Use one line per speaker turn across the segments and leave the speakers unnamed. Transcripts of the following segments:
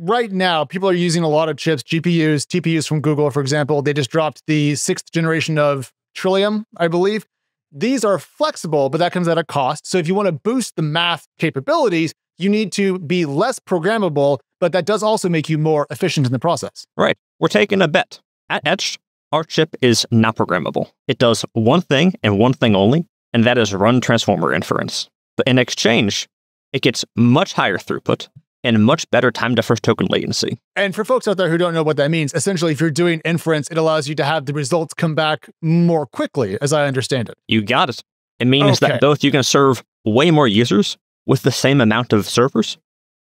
right now, people are using a lot of chips, GPUs, TPUs from Google, for example. They just dropped the sixth generation of Trillium, I believe. These are flexible, but that comes at a cost. So if you want to boost the math capabilities, you need to be less programmable, but that does also make you more efficient in the process.
Right. We're taking a bet. At Etched, our chip is not programmable. It does one thing and one thing only, and that is run transformer inference. But in exchange, it gets much higher throughput and much better time to first token latency.
And for folks out there who don't know what that means, essentially, if you're doing inference, it allows you to have the results come back more quickly, as I understand it.
You got it. It means
Okay.
that both you can serve way more users with the same amount of servers,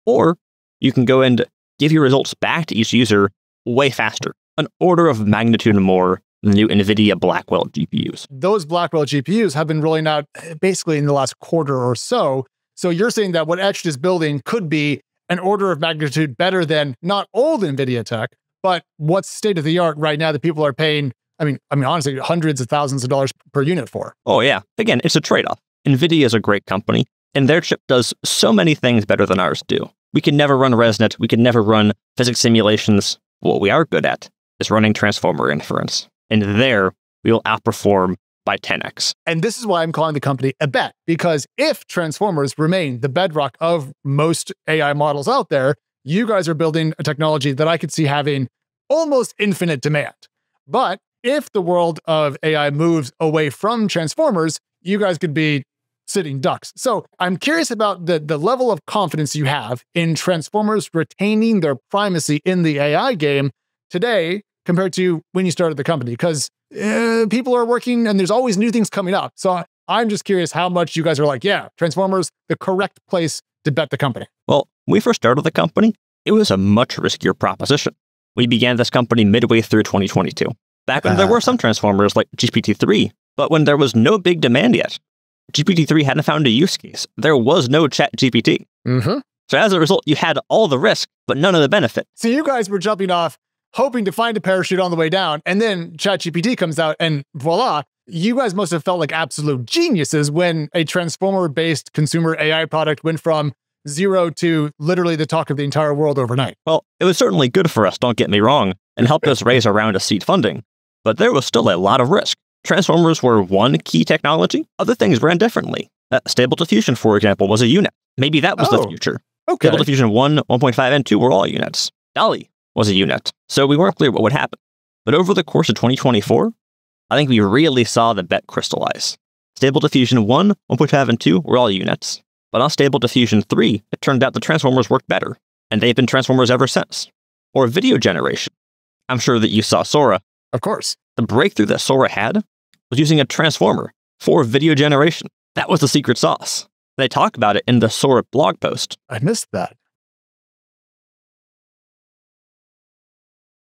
or you can go and give your results back to each user way faster, an order of magnitude more than the new NVIDIA Blackwell GPUs.
Those Blackwell GPUs have been rolling out eh, basically in the last quarter or so. So you're saying that what Etched is building could be an order of magnitude better than not old NVIDIA tech, but what's state of the art right now that people are paying. I mean, I mean, honestly, hundreds of thousands of dollars per unit for.
Oh, yeah. Again, it's a trade off. NVIDIA is a great company, and their chip does so many things better than ours do. We can never run ResNet, we can never run physics simulations. What we are good at is running transformer inference. And there, we will outperform by 10x.
And this is why I'm calling the company a bet, because if transformers remain the bedrock of most AI models out there, you guys are building a technology that I could see having almost infinite demand. But if the world of AI moves away from transformers, you guys could be sitting ducks. So I'm curious about the, the level of confidence you have in transformers retaining their primacy in the AI game today compared to when you started the company, because uh, people are working and there's always new things coming up. So I'm just curious how much you guys are like, yeah, Transformers, the correct place to bet the company.
Well, when we first started the company, it was a much riskier proposition. We began this company midway through 2022, back when there were some transformers like GPT 3, but when there was no big demand yet. GPT 3 hadn't found a use case. There was no Chat GPT.
Mm-hmm.
So as a result, you had all the risk, but none of the benefit.
So you guys were jumping off, hoping to find a parachute on the way down, and then ChatGPT comes out, and voila, you guys must have felt like absolute geniuses when a transformer-based consumer AI product went from zero to literally the talk of the entire world overnight.
Well, it was certainly good for us, don't get me wrong, and helped us raise around a round of seed funding, but there was still a lot of risk. Transformers were one key technology, other things ran differently. Uh, Stable Diffusion, for example, was a U-Net. Maybe that was the
Oh.
future.
Okay.
Stable Diffusion 1, 1.5, and 2 were all U-Nets. DALL-E was a U-Net, so we weren't clear what would happen. But over the course of 2024, I think we really saw the bet crystallize. Stable Diffusion 1, 1.5, and 2 were all U-Nets. But on Stable Diffusion 3, it turned out the Transformers worked better, and they've been Transformers ever since. Or video generation. I'm sure that you saw Sora.
Of course.
The breakthrough that Sora had was using a transformer for video generation. That was the secret sauce. They talk about it in the Sora blog post.
I missed that.